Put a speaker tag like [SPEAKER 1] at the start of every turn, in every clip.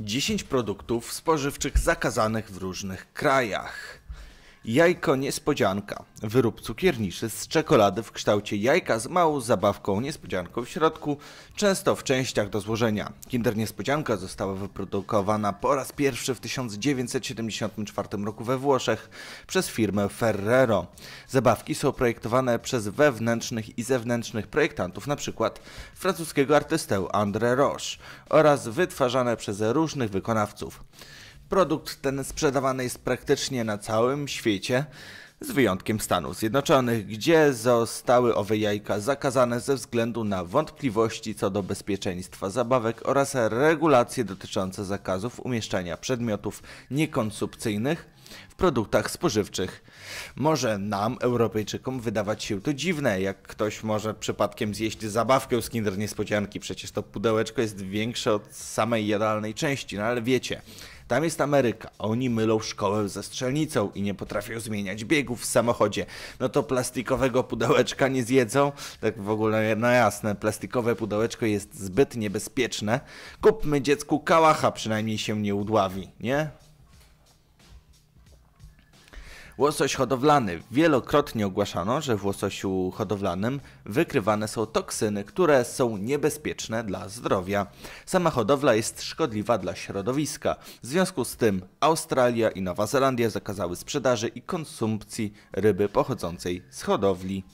[SPEAKER 1] 10 produktów spożywczych zakazanych w różnych krajach. Jajko niespodzianka. Wyrób cukierniczy z czekolady w kształcie jajka z małą zabawką niespodzianką w środku, często w częściach do złożenia. Kinder Niespodzianka została wyprodukowana po raz pierwszy w 1974 roku we Włoszech przez firmę Ferrero. Zabawki są projektowane przez wewnętrznych i zewnętrznych projektantów, np. francuskiego artystę André Roche oraz wytwarzane przez różnych wykonawców. Produkt ten sprzedawany jest praktycznie na całym świecie, z wyjątkiem Stanów Zjednoczonych, gdzie zostały owe jajka zakazane ze względu na wątpliwości co do bezpieczeństwa zabawek oraz regulacje dotyczące zakazów umieszczania przedmiotów niekonsumpcyjnych w produktach spożywczych. Może nam, Europejczykom, wydawać się to dziwne, jak ktoś może przypadkiem zjeść zabawkę z Kinder Niespodzianki, przecież to pudełeczko jest większe od samej jadalnej części, no ale wiecie, tam jest Ameryka, oni mylą szkołę ze strzelnicą i nie potrafią zmieniać biegów w samochodzie. No to plastikowego pudełeczka nie zjedzą. Tak w ogóle, no jasne, plastikowe pudełeczko jest zbyt niebezpieczne. Kupmy dziecku kałacha, przynajmniej się nie udławi, nie? Łosoś hodowlany. Wielokrotnie ogłaszano, że w łososiu hodowlanym wykrywane są toksyny, które są niebezpieczne dla zdrowia. Sama hodowla jest szkodliwa dla środowiska. W związku z tym Australia i Nowa Zelandia zakazały sprzedaży i konsumpcji ryby pochodzącej z hodowli.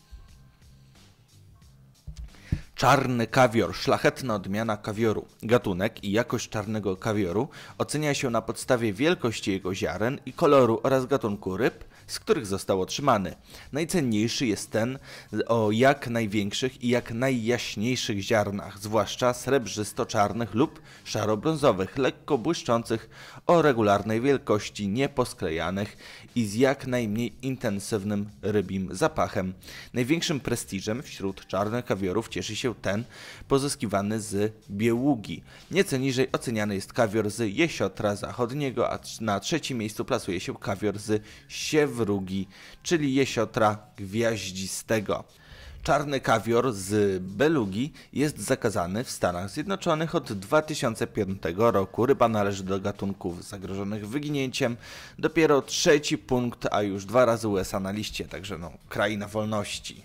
[SPEAKER 1] Czarny kawior, szlachetna odmiana kawioru. Gatunek i jakość czarnego kawioru ocenia się na podstawie wielkości jego ziaren i koloru oraz gatunku ryb, z których został otrzymany. Najcenniejszy jest ten o jak największych i jak najjaśniejszych ziarnach, zwłaszcza srebrzysto-czarnych lub szaro-brązowych, lekko błyszczących, o regularnej wielkości, nieposklejanych i z jak najmniej intensywnym rybim zapachem. Największym prestiżem wśród czarnych kawiorów cieszy się ten pozyskiwany z Bieługi. Nieco niżej oceniany jest kawior z Jesiotra Zachodniego, a na trzecim miejscu plasuje się kawior z Siewrugi, czyli jesiotra gwiaździstego. Czarny kawior z belugi jest zakazany w Stanach Zjednoczonych od 2005 roku. Ryba należy do gatunków zagrożonych wyginięciem. Dopiero trzeci punkt, a już dwa razy USA na liście, także no, kraina wolności.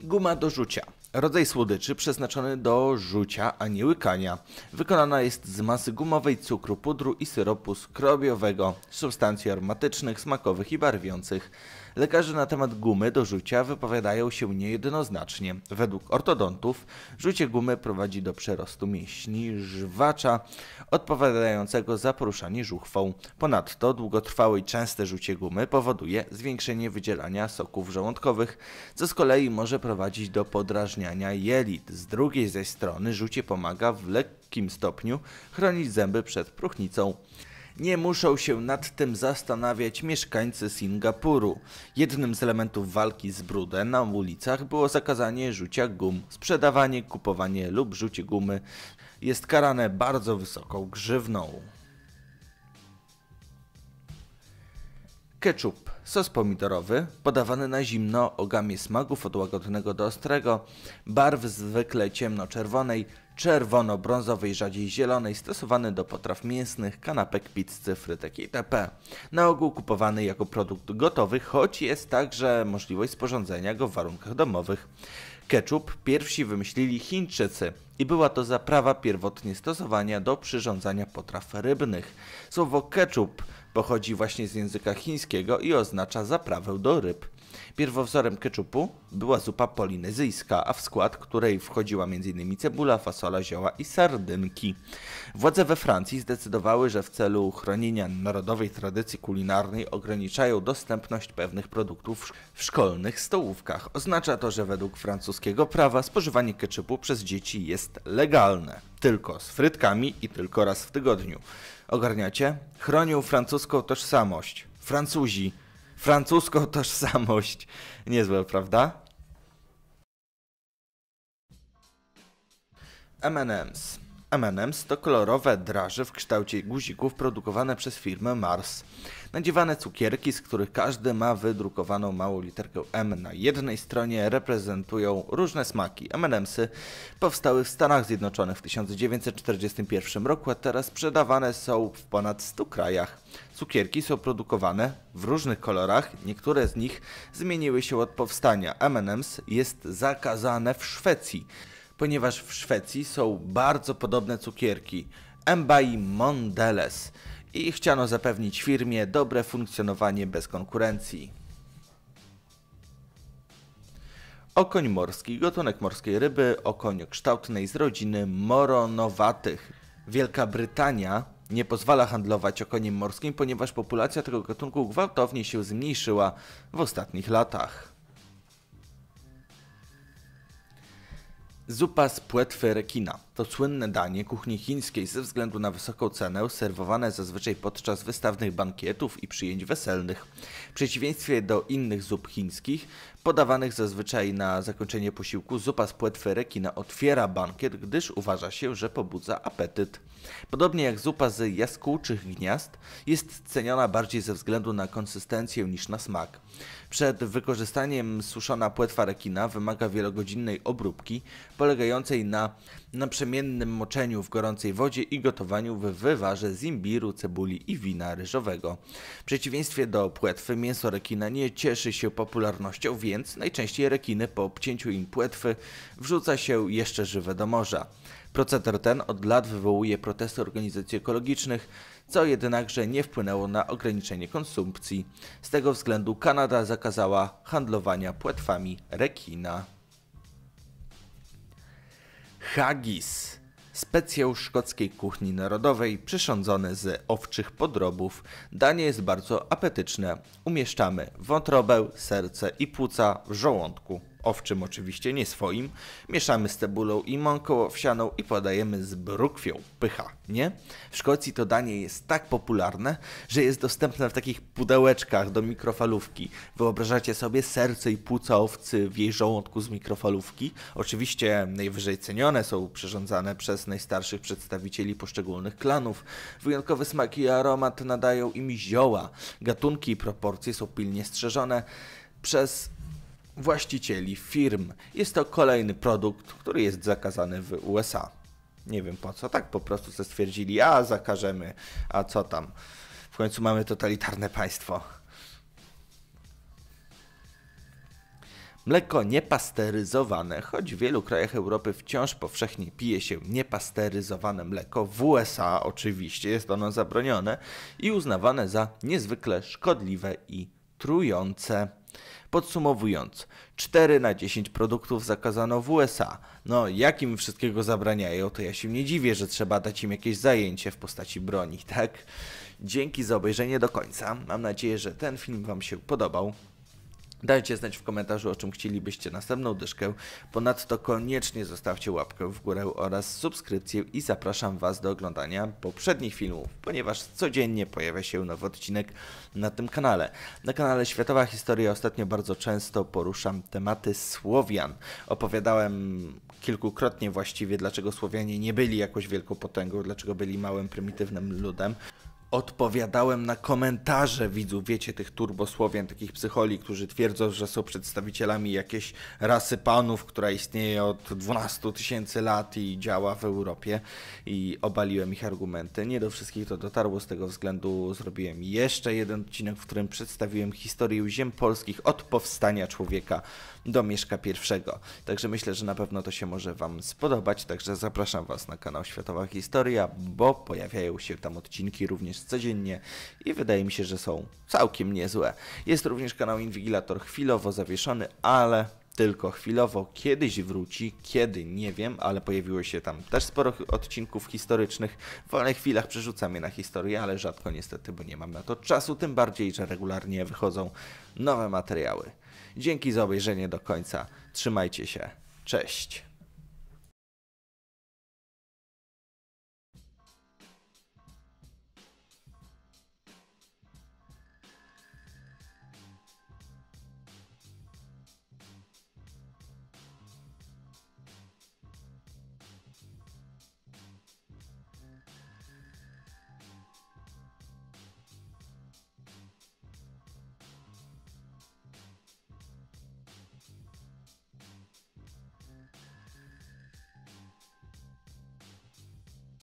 [SPEAKER 1] Guma do rzucia. Rodzaj słodyczy przeznaczony do rzucia, a nie łykania. Wykonana jest z masy gumowej, cukru, pudru i syropu skrobiowego, substancji aromatycznych, smakowych i barwiących. Lekarze na temat gumy do rzucia wypowiadają się niejednoznacznie. Według ortodontów rzucie gumy prowadzi do przerostu mięśni żwacza odpowiadającego za poruszanie żuchwą. Ponadto długotrwałe i częste rzucie gumy powoduje zwiększenie wydzielania soków żołądkowych, co z kolei może prowadzić do podrażniania jelit. Z drugiej zaś strony rzucie pomaga w lekkim stopniu chronić zęby przed próchnicą. Nie muszą się nad tym zastanawiać mieszkańcy Singapuru. Jednym z elementów walki z brudem na ulicach było zakazanie rzucia gum. Sprzedawanie, kupowanie lub rzucie gumy jest karane bardzo wysoką grzywną. Ketchup, sos pomidorowy, podawany na zimno o gamie smaków od łagodnego do ostrego, barw zwykle ciemno-czerwonej, czerwono-brązowej, rzadziej zielonej, stosowany do potraw mięsnych, kanapek, pizzy, frytek itp. Na ogół kupowany jako produkt gotowy, choć jest także możliwość sporządzenia go w warunkach domowych. Ketchup pierwsi wymyślili Chińczycy i była to zaprawa pierwotnie stosowania do przyrządzania potraw rybnych. Słowo ketchup pochodzi właśnie z języka chińskiego i oznacza zaprawę do ryb. Pierwowzorem keczupu była zupa polinezyjska, a w skład której wchodziła m.in. cebula, fasola, zioła i sardynki. Władze we Francji zdecydowały, że w celu chronienia narodowej tradycji kulinarnej ograniczają dostępność pewnych produktów w szkolnych stołówkach. Oznacza to, że według francuskiego prawa spożywanie keczupu przez dzieci jest legalne. Tylko z frytkami i tylko raz w tygodniu. Ogarniacie? Chronią francuską tożsamość. Francuzi francuską tożsamość. Niezłe, prawda? M&M's. M&M's to kolorowe draże w kształcie guzików produkowane przez firmę Mars. Nadziewane cukierki, z których każdy ma wydrukowaną małą literkę M na jednej stronie, reprezentują różne smaki. M&M'sy powstały w Stanach Zjednoczonych w 1941 roku, a teraz sprzedawane są w ponad 100 krajach. Cukierki są produkowane w różnych kolorach, niektóre z nich zmieniły się od powstania. M&M's jest zakazane w Szwecji ponieważ w Szwecji są bardzo podobne cukierki Embai Mondelez i chciano zapewnić firmie dobre funkcjonowanie bez konkurencji. Okoń morski, gatunek morskiej ryby, okoń kształtnej z rodziny moronowatych. Wielka Brytania nie pozwala handlować okoniem morskim, ponieważ populacja tego gatunku gwałtownie się zmniejszyła w ostatnich latach. Zupa z płetwy rekina to słynne danie kuchni chińskiej ze względu na wysoką cenę, serwowane zazwyczaj podczas wystawnych bankietów i przyjęć weselnych. W przeciwieństwie do innych zup chińskich, podawanych zazwyczaj na zakończenie posiłku, zupa z płetwy rekina otwiera bankiet, gdyż uważa się, że pobudza apetyt. Podobnie jak zupa z jaskółczych gniazd, jest ceniona bardziej ze względu na konsystencję niż na smak. Przed wykorzystaniem suszona płetwa rekina wymaga wielogodzinnej obróbki, polegającej na naprzemiennym moczeniu w gorącej wodzie i gotowaniu w wywarze z imbiru, cebuli i wina ryżowego. W przeciwieństwie do płetwy, mięso rekina nie cieszy się popularnością, więc najczęściej rekiny po obcięciu im płetwy wrzuca się jeszcze żywe do morza. Proceder ten od lat wywołuje protesty organizacji ekologicznych, co jednakże nie wpłynęło na ograniczenie konsumpcji. Z tego względu Kanada zakazała handlowania płetwami rekina. Haggis. Specjał szkockiej kuchni narodowej przyrządzony z owczych podrobów. Danie jest bardzo apetyczne. Umieszczamy wątrobę, serce i płuca w żołądku owczym oczywiście, nie swoim. Mieszamy z cebulą i mąką owsianą i podajemy z brukwią. Pycha, nie? W Szkocji to danie jest tak popularne, że jest dostępne w takich pudełeczkach do mikrofalówki. Wyobrażacie sobie serce i płuca owcy w jej żołądku z mikrofalówki? Oczywiście najwyżej cenione są przyrządzane przez najstarszych przedstawicieli poszczególnych klanów. Wyjątkowy smak i aromat nadają im zioła. Gatunki i proporcje są pilnie strzeżone przez właścicieli firm. Jest to kolejny produkt, który jest zakazany w USA. Nie wiem po co, tak po prostu se stwierdzili, a zakażemy, a co tam. W końcu mamy totalitarne państwo. Mleko niepasteryzowane, choć w wielu krajach Europy wciąż powszechnie pije się niepasteryzowane mleko, w USA oczywiście jest ono zabronione i uznawane za niezwykle szkodliwe i trujące. Podsumowując, 4 na 10 produktów zakazano w USA. No, jak im wszystkiego zabraniają, to ja się nie dziwię, że trzeba dać im jakieś zajęcie w postaci broni, tak? Dzięki za obejrzenie do końca. Mam nadzieję, że ten film Wam się podobał. Dajcie znać w komentarzu, o czym chcielibyście następną dyszkę. Ponadto koniecznie zostawcie łapkę w górę oraz subskrypcję i zapraszam Was do oglądania poprzednich filmów, ponieważ codziennie pojawia się nowy odcinek na tym kanale. Na kanale Światowa Historia ostatnio bardzo często poruszam tematy Słowian. Opowiadałem kilkukrotnie właściwie, dlaczego Słowianie nie byli jakoś wielką potęgą, dlaczego byli małym, prymitywnym ludem odpowiadałem na komentarze widzów, wiecie, tych turbosłowian, takich psycholi, którzy twierdzą, że są przedstawicielami jakiejś rasy panów, która istnieje od 12 tysięcy lat i działa w Europie i obaliłem ich argumenty. Nie do wszystkich to dotarło, z tego względu zrobiłem jeszcze jeden odcinek, w którym przedstawiłem historię ziem polskich od powstania człowieka do Mieszka pierwszego. Także myślę, że na pewno to się może Wam spodobać, także zapraszam Was na kanał Światowa Historia, bo pojawiają się tam odcinki również codziennie i wydaje mi się, że są całkiem niezłe. Jest również kanał Inwigilator chwilowo zawieszony, ale tylko chwilowo, kiedyś wróci, kiedy nie wiem, ale pojawiło się tam też sporo odcinków historycznych. W wolnych chwilach przerzucam je na historię, ale rzadko niestety, bo nie mam na to czasu, tym bardziej, że regularnie wychodzą nowe materiały. Dzięki za obejrzenie do końca. Trzymajcie się. Cześć.